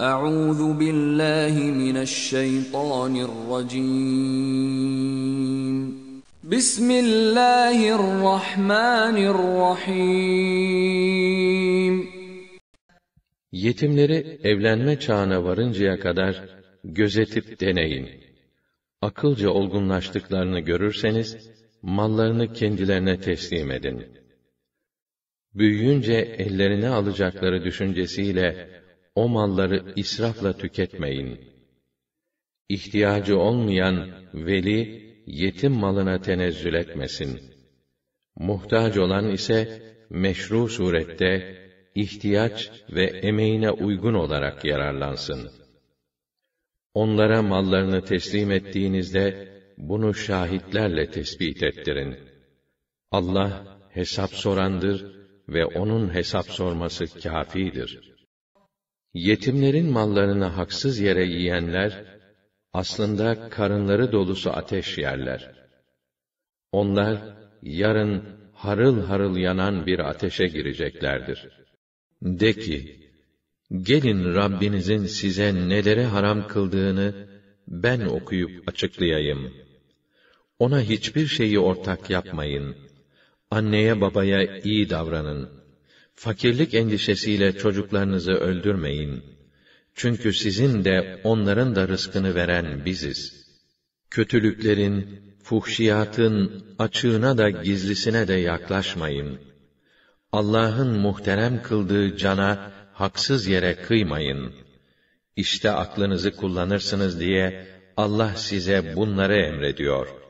Euzu billahi mineşşeytanirracim. Bismillahirrahmanirrahim. Yetimleri evlenme çağına varıncaya kadar gözetip deneyin. Akılca olgunlaştıklarını görürseniz mallarını kendilerine teslim edin. Büyüyünce ellerine alacakları düşüncesiyle o malları israfla tüketmeyin. İhtiyacı olmayan veli, yetim malına tenezzül etmesin. Muhtaç olan ise, meşru surette, ihtiyaç ve emeğine uygun olarak yararlansın. Onlara mallarını teslim ettiğinizde, bunu şahitlerle tespit ettirin. Allah, hesap sorandır ve O'nun hesap sorması kâfidir. Yetimlerin mallarını haksız yere yiyenler, aslında karınları dolusu ateş yerler. Onlar, yarın harıl harıl yanan bir ateşe gireceklerdir. De ki, gelin Rabbinizin size nelere haram kıldığını, ben okuyup açıklayayım. Ona hiçbir şeyi ortak yapmayın. Anneye babaya iyi davranın. Fakirlik endişesiyle çocuklarınızı öldürmeyin. Çünkü sizin de onların da rızkını veren biziz. Kötülüklerin, fuhşiyatın açığına da gizlisine de yaklaşmayın. Allah'ın muhterem kıldığı cana haksız yere kıymayın. İşte aklınızı kullanırsınız diye Allah size bunları emrediyor.''